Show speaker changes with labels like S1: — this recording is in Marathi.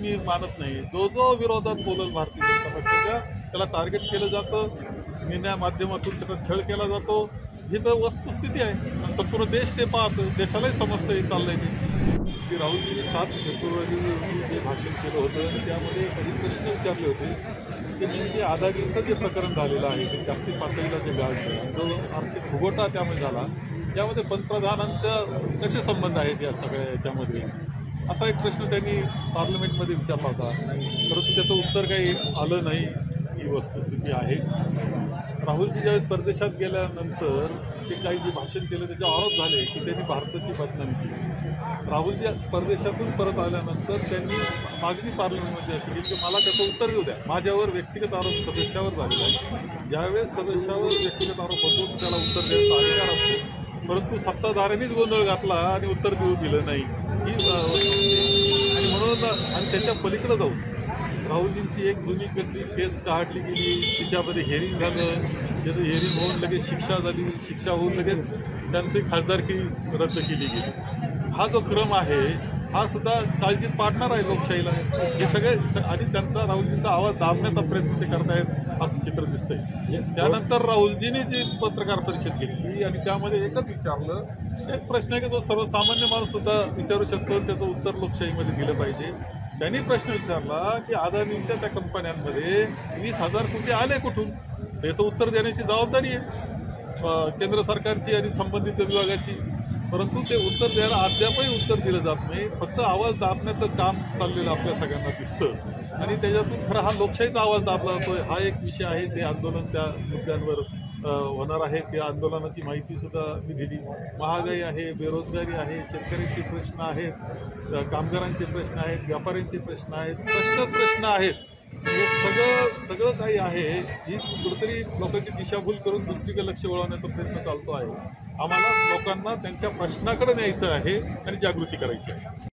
S1: मी मानत नाही. जो जो विरोधात बोलल भारतीय जनता पक्षाच्या त्याला टार्गेट केलं जातं. निर्णया माध्यमातून त्याचा छळ केला जातो. ही तर वस्तुस्थिती आहे. आणि संपूर्ण देश ते पाहतो देशालाही समजतं हे चाललंय ते. की राहुलजींनी सात फेब्रुवारी जे भाषण केलं होतं त्यामध्ये काही प्रश्न विचारले होते. की जे अदानीचं जे प्रकरण झालेलं आहे ते जागतिक पातळीला जे गाजलं जो आर्थिक फुगोटा त्यामध्ये झाला त्यामध्ये पंतप्रधानांचा कसे संबंध आहेत या सगळ्या याच्यामध्ये? असा एक प्रश्न त्यांनी पार्लमेंटमध्ये विचारला होता. परंतु त्याचं उत्तर काही आलं नाही ही वस्तुस्थिती आहे. राहुलजी ज्यावेळेस परदेशात गेल्यानंतर ते काही जे भाषण केलं त्याचे आरोप झाले की त्यांनी भारताची बदनामी केली. राहुलजी परदेशातून परत आल्यानंतर त्यांनी मागणी पार्लमेंटमध्ये अशी केली की मला त्याचं उत्तर देऊ द्या. माझ्यावर व्यक्तिगत आरोप सदस्यावर झालेला आहे. ज्यावेळेस सदस्यावर व्यक्तिगत आरोप होतो त्याला उत्तर द्यायचा अधिकार असतो. परंतु सत्ताधाऱ्यांनीच गोंधळ घातला आणि उत्तर देऊ दिलं नाही. ही आणि म्हणून आणि त्याच्या पलीकडे जाऊन राहुलजींची एक जुनी कधी केस काढली गेली तिच्यामध्ये हेरिंग झालं त्याचं हेरिंग होऊन लगेच शिक्षा झाली शिक्षा होऊन लगेच त्यांची खासदारकी रद्द केली गेली. हा जो क्रम आहे हा सुद्धा काळजीत पाडणार आहे लोकशाहीला. हे सगळे स- आणि त्यांचा राहुलजींचा आवाज दाबण्याचा प्रयत्न ते करतायत असं चित्र दिसतंय. त्यानंतर राहुलजींनी जी पत्रकार परिषद घेतली आणि त्यामध्ये एकच विचारलं एक प्रश्न आहे की जो सर्वसामान्य माणूस सुद्धा विचारू शकतो त्याचं उत्तर लोकशाहीमध्ये दिलं पाहिजे. त्यांनी प्रश्न विचारला की अदानींच्या त्या कंपन्यांमध्ये वीस हजार कोटी आले कुठून? त्याचं उत्तर देण्याची जबाबदारी आहे. केंद्र सरकारची आणि संबंधित विभागाची. परंतु ते उत्तर द्यायला अद्यापही उत्तर दिलं जात नाही. फक्त आवाज दाबण्याचं काम चाललेलं आपल्या सगळ्यांना दिसतं. आणि त्याच्यातून खरं हा लोकशाहीचा आवाज दाबला जातोय. हा एक विषय आहे. ते आंदोलन त्या मुद्द्यांवर होणार आहे त्या आंदोलनाची माहितीसुद्धा मी दिली. महागाई आहे बेरोजगारी आहे शेतकऱ्यांचे प्रश्न आहेत कामगारांचे प्रश्न आहेत व्यापाऱ्यांचे प्रश्न आहेत प्रश्न प्रश्न आहेत. हे सगळं सगळं काही आहे. ही कुठेतरी लोकांची दिशाभूल करून दुसरीकडे लक्ष वळवण्याचा प्रयत्न चालतो आहे. आम्हाला लोकांना त्यांच्या प्रश्नाकडे न्यायचं आहे आणि जागृती करायची आहे.